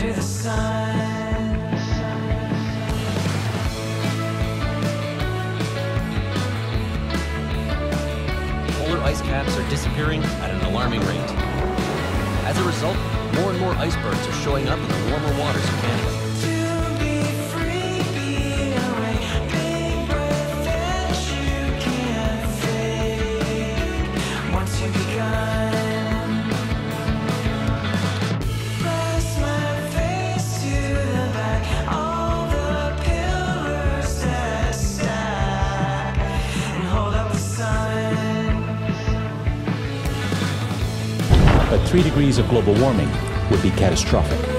under the sun. Polar ice caps are disappearing at an alarming rate. As a result, more and more icebergs are showing up in the warmer waters of Canada. But three degrees of global warming would be catastrophic.